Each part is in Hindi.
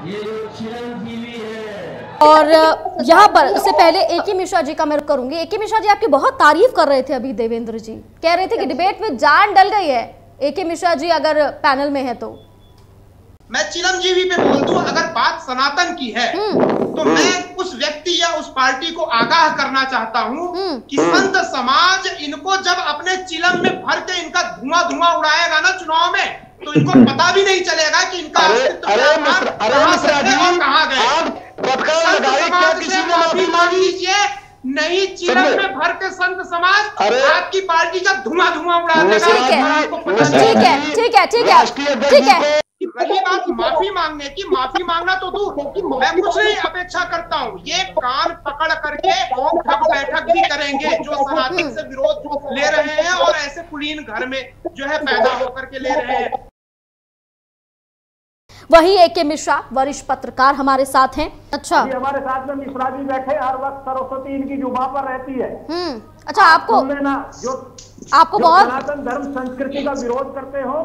ये चिरंजीवी है। और यहाँ पर इससे पहले ए के मिश्रा जी का मैं करूँगी। ए के मिश्रा जी आपकी बहुत तारीफ़ कर रहे थे अभी देवेंद्र जी। कह रहे थे कि डिबेट में जान डल गई है। ए के मिश्रा जी अगर पैनल में है तो। मैं चिरंजीवी पे बोल दूँ अगर बात सनातन की है तो मैं उस व्यक्ति या उस पार्टी को आगाह करना चाहता हूँ हम्म। कि संत समाज इनको जब अपने चिलम में भर के इनका धुआँ धुआँ उड़ाएगा ना चुनाव में तो इनको पता भी नहीं चलेगा कि इनका अरे अरे मिश्रा अरे मिश्रा जी थे गए। आप पटकार लगाए क्या किसी ने माफ़ी मांग? लीजिए नहीं चिलम में भर के संत समाज अरे- आपकी पार्टी का धुआँ धुआँ उड़ा देगा। ठीक है, ठीक है ठीक है ठीक है। है रही बात माफ़ी मांगने की माफ़ी मांगना तो दूर मैं कुछ नहीं अपेक्षा करता हूँ। ये कान पकड़ करके उठक बैठक भी करेंगे जो सनातन से विरोध ले रहे हैं और ऐसे कुलीन घर में जो है पैदा होकर के ले रहे हैं। वही ए के मिश्रा वरिष्ठ पत्रकार हमारे साथ हैं। अच्छा। हमारे साथ में मिश्रा जी बैठे हर वक्त सरस्वती इनकी जुबा पर रहती है। हम्म अच्छा आपको लेना जो आपको जो बहुत सनातन धर्म संस्कृति का विरोध करते हो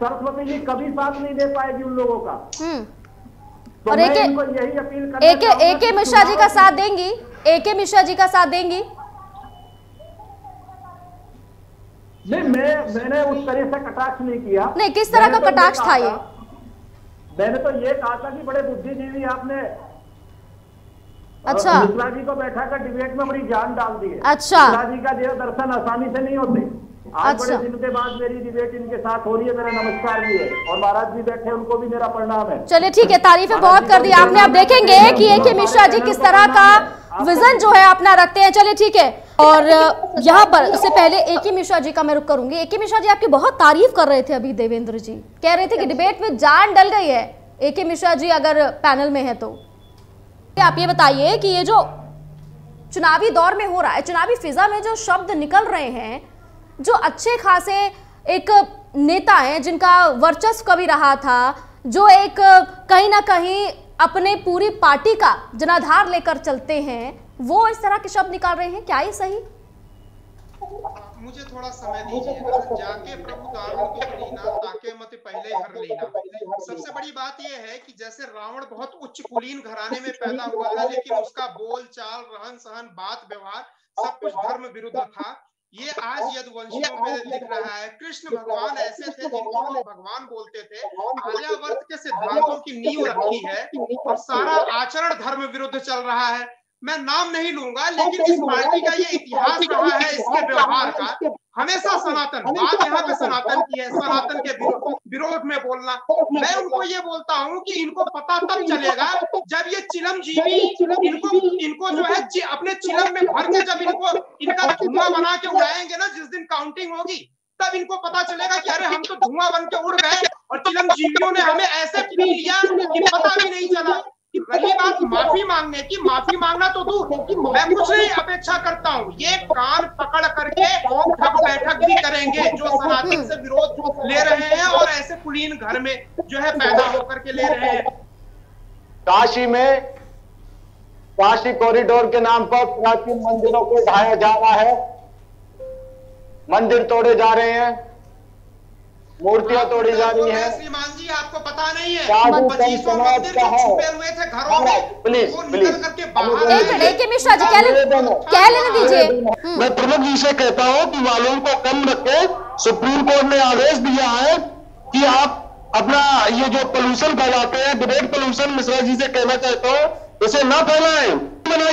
सरस्वती जी कभी साथ नहीं दे पाएगी उन लोगों का। हम्म। तो और एके- यही अपील करना एके एके मिश्रा जी का साथ देंगी। एके मिश्रा जी का साथ देंगी। नहीं मैं मैंने उस तरह से कटाक्ष नहीं किया। नहीं, किस तरह का तो कटाक्ष था ये? मैंने तो ये कहा था कि बड़े बुद्धिजीवी आपने अच्छा। मिश्रा जी को बैठा कर डिबेट में बड़ी जान डाल दी है। अच्छा। मिश्रा जी का देव दर्शन आसानी से नहीं होते। आज अच्छा। बड़े दिन के बाद मेरी डिबेट इनके साथ हो रही है मेरा नमस्कार भी है। और महाराज जी बैठे उनको भी मेरा प्रणाम है। चलिए ठीक है तारीफें बहुत कर दी आपने। आप देखेंगे कि ए के मिश्रा जी किस तरह का विजन जो है अपना रखते हैं। चलिए ठीक है। और यहाँ पर इससे पहले ए के मिश्रा जी का मैं रुख करूँगी। ए के मिश्रा जी आपकी बहुत तारीफ़ कर रहे थे अभी देवेंद्र जी। कह रहे थे कि डिबेट में जान डल गई है। ए के मिश्रा जी अगर पैनल में है तो। आप ये बताइए कि ये जो चुनावी दौर में हो रहा है, चुनावी फिजा में जो शब्द निकल रहे हैं, जो अच्छे खासे एक नेता हैं, जिनका वर्चस्व कभी रहा था, जो एक कहीं ना कहीं अपने पूरी पार्टी का जनाधार लेकर चलते हैं वो इस तरह के शब्द निकाल रहे हैं? क्या ये सही? मुझे थोड़ा समय दीजिए। जाके प्रभु दारुण को लीना ताके मत पहले हर लेना। सबसे बड़ी बात यह है कि जैसे रावण बहुत उच्च कुलीन घराने में पैदा हुआ था, लेकिन उसका बोल, चाल, रहन सहन, बात, व्यवहार सब कुछ धर्म विरुद्ध था। ये आज यदुवंशियों में लिख रहा है। कृष्ण भगवान ऐसे थे जिनको हम भगवान बोलते थे। आर्यावर्त के सिद्धांतों की नींव रखी है और सारा आचरण धर्म विरुद्ध चल रहा है। मैं नाम नहीं लूँगा लेकिन इस पार्टी का ये इतिहास रहा है इसके व्यवहार का हमेशा सनातन बात यहाँ पे सनातन की है सनातन के विरोध में बोलना। मैं उनको ये बोलता हूँ कि इनको पता तब चलेगा जब ये चिलम जीवी इनको इनको जो है चि, अपने चिलम में भर के जब इनको इनका धुआँ बना के उड़ाएँगे ना जिस दिन काउंटिंग होगी तब इनको पता चलेगा कि अरे हम तो धुआँ बन के उड़ गए और चिलम जीवियों ने हमें ऐसे पी लिया कि पता भी नहीं चला। रही बात माफ़ी मांगने की, माफ़ी मांगना तो दूर मैं कुछ नहीं अपेक्षा करता हूँ। ये कान पकड़ करके उठक बैठक भी करेंगे जो सनातन से विरोध ले रहे हैं और ऐसे कुलीन घर में जो है पैदा होकर के ले रहे हैं। काशी में काशी कॉरिडोर के नाम पर प्राचीन मंदिरों को ढाया जा रहा है। मंदिर तोड़े जा रहे हैं। मूर्तियाँ तोड़ी जा रही हैं। श्रीमान जी आपको पता नहीं है। साधु पच्चीसों मंदिर का जो छुपे हुए थे घरों में प्लीज़। निकल करके बाहर एक मिश्रा जी कह लेने लेने दीजिए? हम्म, मैं प्रमुख जी से कहता हूँ कि वालों को कम रखे सुप्रीम कोर्ट ने आदेश दिया है कि आप अपना ये जो पोल्यूशन फैलाते हैं डिबेट पोल्यूशन मिश्रा जी से कहना चाहता हूँ इसे न फैलाएँ।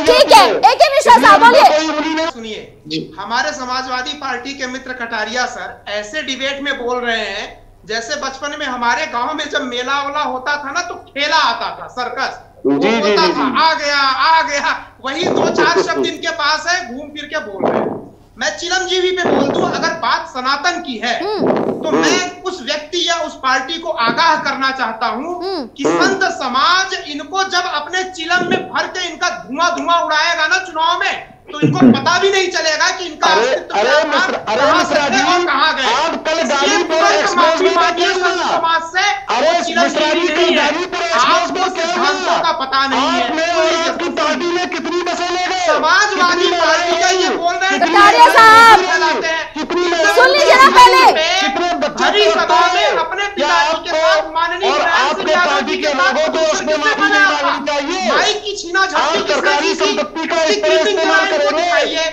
ठीक है ए के मिश्रा साहब बोलिए सुनिए हमारे समाजवादी पार्टी के मित्र कटारिया सर ऐसे डिबेट में बोल रहे हैं जैसे बचपन में हमारे गाँव में जब मेला वाला होता था ना तो खेला आता था सर्कस जी, जी, जी, जी। आ गया आ गया। वही दो चार शब्द इनके पास है घूम फिर के बोल रहे हैं। मैं चिरंजीवी पे बोल दू अगर बात सनातन की है तो मैं उस व्यक्ति या उस पार्टी को आगाह करना चाहता हूँ हम्म। कि संत समाज इनको जब अपने चिलम में भर के इनका धुआँ धुआँ उड़ाएगा ना चुनाव में तो इनको पता भी नहीं चलेगा कि इनका अरे अरे मिश्रा अरे कहाँ मिश्रा जी थे गए आप कल एक्सप्रेस में मांगिए संत समाज से अरे मिश्रा जी कल है। एक्सप्रेस में क्या? का पता नहीं है आपने और आपकी पार्टी ने कितनी बसें समाजवादी पार्टी का ये महिलाएँ? बोल रहे हैं कटारिया साहब! सुन लीजिए ना पहले। चुप सभा में अपने पिताजी के साथ माननीय और आपके पार्टी के लोगों को उसमें माफ़ी? मांगनी चाहिए माइक की छीना किसने सरकारी? संपत्ति का इस तरह इस्तेमाल करेंगे?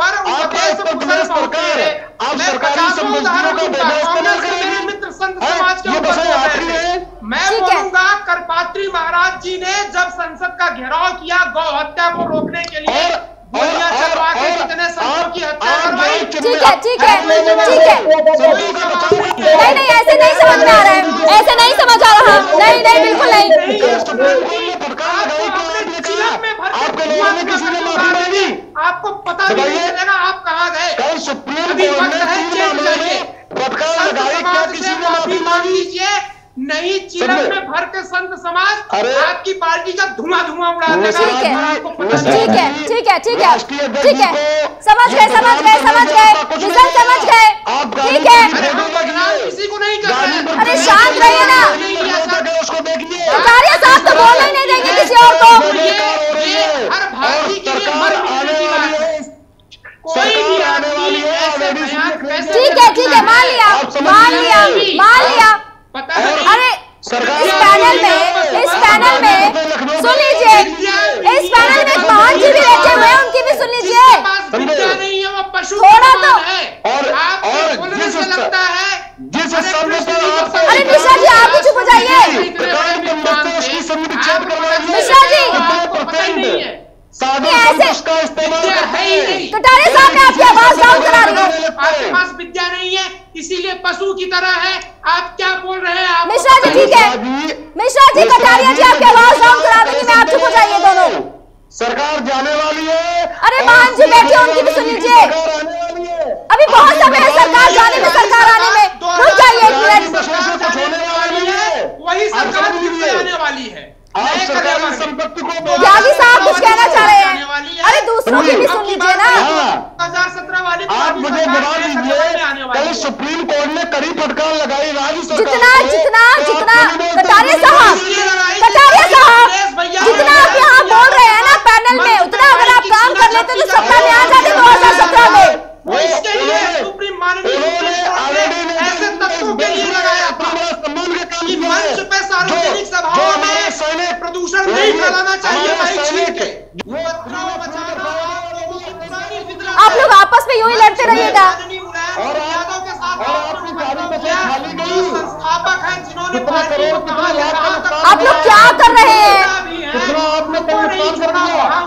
पर उत्तर मुसलमान सरकार। आप सरकारी संपत्तियों का इस्तेमाल कांग्रेस के मेरे करेंगे मित्र संत हैं? समाज के ये ऊपर बस बोल रहे आखिरी थे। है मैं ठीक है। बोलूँगा करपात्री महाराज जी ने जब संसद का घेराव किया गौ हत्या को रोकने के लिए गोलियाँ चलवा के कितने संतों की हत्या करवाई? ठीक है, ठीक है, ठीक है। नहीं नहीं नहीं ऐसे नहीं समझ में आ रहा है। ऐसे नहीं समझ आ रहा। नहीं नहीं बिल्कुल नहीं। सुप्रीम कोर्ट ने फटकार आपको पता भी नहीं चलेगा आप कहाँ गए? कल सुप्रीम कोर्ट ने है चेंज समाज से ने माफ़ी मांग मांगी। लीजिए नहीं समझे? में भर के संत समाज अरे। आपकी पार्टी का धुआँ धुआँ उड़ा देगा। ठीक है। ठीक है ठीक है ठीक है। ठीक है। समझ गए समझ गए समझ गए। विजन समझ गए। ठीक है। किसी को नहीं कर रहे अरे किसी शांत रहिए ना। कटारिया साहब तो बोलने नहीं देंगे किसी और को। हर भारतीय के लिए मर मिटने की बात है। कोई भी सरकार आने वाली आदमी ऐसे बयान कैसे ठीक है ठीक है मान लिया मान लिया मान लिया। पता है सरकार इस पैनल में इस पैनल में सुन लीजिए इस पैनल में महान जी भी बैठे हुए हैं उनकी भी सुन लीजिए। जिसके पास विद्या नहीं है वो पशु थोड़ा तो- और- और जिस लगता है जिस अरे मिश्रा जी, आप भी चुप हो जाइए। मिश्रा जी। ही है। ऐसे- कटारे साहब मैं आपकी आवाज़ डाउन करा रही हूँ। आपके पास विद्या नहीं है इसीलिए पशु की तरह है आप क्या बोल रहे हैं आपको मिश्रा जी पता ठीक है। मिश्रा जी कटारिया जी आपकी आवाज़ डाउन करा देंगे मैं आप चुप हो जाइए दोनों। सरकार जाने वाली है। अरे मान जी बैठे, उनकी भी सुन लीजिए। सरकार आने वाली है। अभी बहुत समय है सरकार जाने में सरकार आने में। रुक जाइए एक मिनट। है। वही सरकार। आने वाली है। संपत्ति को त्यागी साहब कुछ कहना चाह रहे हैं। अरे दूसरों की भी सुन लीजिए ना। 2017 वाली आप मुझे नए दीजिए। कल सुप्रीम कोर्ट ने कड़ी फटकार लगाई राज्य सरकार जितना जितना? कटारिया साहब कटारिया साहब। जितना आप यहाँ बोल रहे हैं ना पैनल में उतना अगर आप काम कर लेते तो सत्ता में आ जाते दो हज़ार सत्रह में। वो इसके लिए सुप्रीम माननीय उन्होंने सुप्रीम कोर्ट already ने ने ऐसे तत्वों के लिए लगाया था। बड़ा सम्मान का काम कि मंच पे सार्वजनिक सभाओं में प्रदूषण नहीं फैलाना चाहिए लाख का जहाँ तक नुकसान आप लोग क्या। कर रहे हैं?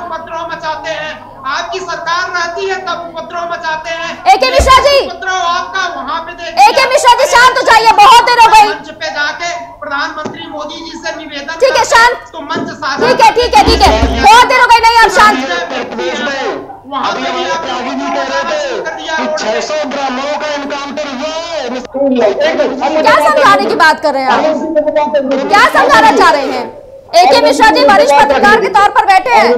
उपद्रव मचाते हैं। आपकी सरकार रहती है तब उपद्रव मचाते हैं। एके मिश्रा जी! उपद्रव आपका वहाँ पे देख एके मिश्रा जी शांत हो जाइए बहुत देर हो गई। मंच पे जाके प्रधानमंत्री मोदी जी से निवेदन ठीक है, शांत। तो मंच साझा ठीक है ठीक है ठीक है। बहुत देर हो गई नहीं आप शांत। वहाँ अभी आप कह रहे थे छह सौ पे। 600 ब्राह्मणों का इनकाउंटर हुआ है क्या समझाने की बात कर रहे हैं आप? क्या समझाना चाह रहे हैं? ए के मिश्रा जी वरिष्ठ पत्रकार के तौर पर बैठे हैं।